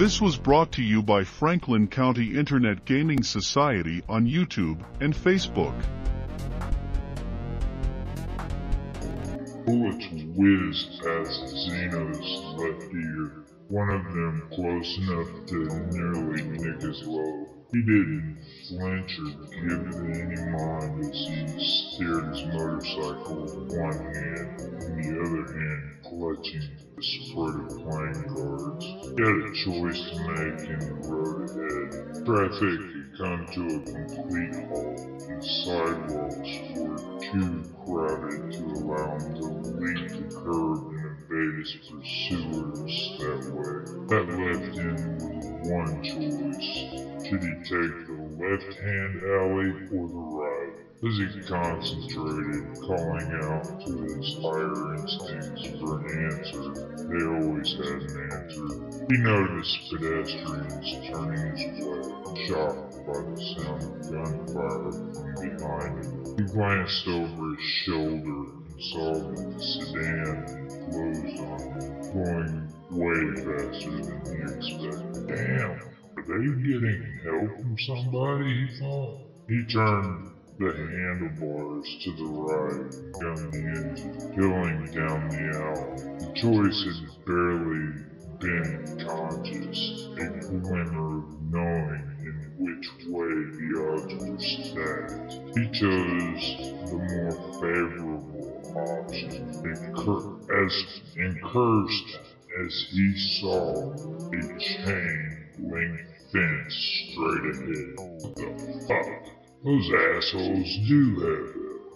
This was brought to you by Franklin County Internet Gaming Society on YouTube and Facebook. Bullets whizzed past Zeno's left ear, one of them close enough to nearly nick his lobe. He didn't flinch or give it any mind as he steered his motorcycle with one hand and the other hand clutching the spread of playing cards. He had a choice to make in the road ahead. Traffic had come to a complete halt and sidewalks were too crowded to allow him to leap the curb and evade his pursuers Should he take the left-hand alley or the right? As he concentrated, calling out to his higher instincts for an answer, they always had an answer. He noticed pedestrians turning his way, shocked by the sound of gunfire from behind him. He glanced over his shoulder and saw that the sedan closed on him, going way faster than he expected. Damn! Are they getting help from somebody, he thought? He turned the handlebars to the right, gunned the engine, peeling down the alley. The choice had barely been conscious, a glimmer of knowing in which way the odds were stacked. He chose the more favorable option, and cur- as and cursed as he saw a chain link fence straight ahead. The fuck? Those assholes do have.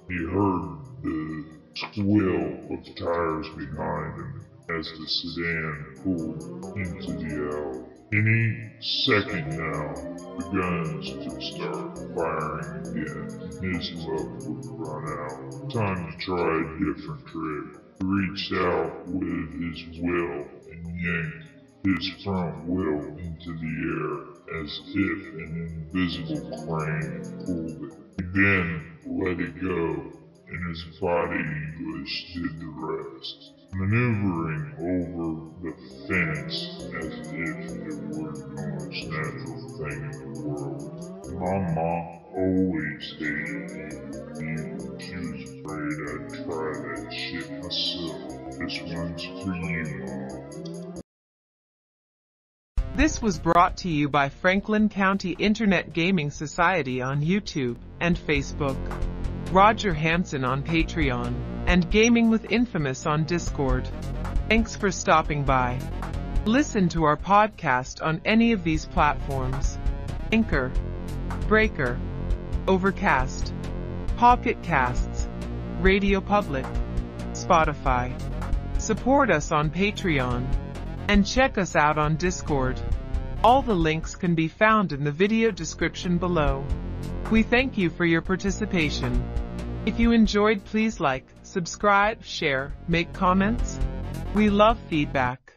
He heard the squeal of tires behind him as the sedan pulled into the alley. Any second now, the guns could start firing again. His luck would run out. Time to try a different trick. He reached out with his will and yanked his front wheel into the air as if an invisible crane pulled it. He then let it go, and his body English did the rest, maneuvering over the fence as if it were the most natural thing in the world. Mom always hated you. She was afraid I'd try that shit myself. This one's for you, Mom. This was brought to you by Franklin County Internet Gaming Society on YouTube and Facebook, Roger Hanson on Patreon, and Gaming with Infamous on Discord. Thanks for stopping by. Listen to our podcast on any of these platforms Anchor, Breaker, Overcast, Pocket Casts, Radio Public, Spotify. Support us on Patreon and check us out on Discord. All the links can be found in the video description below. We thank you for your participation. If you enjoyed, please like, subscribe, share, make comments. We love feedback.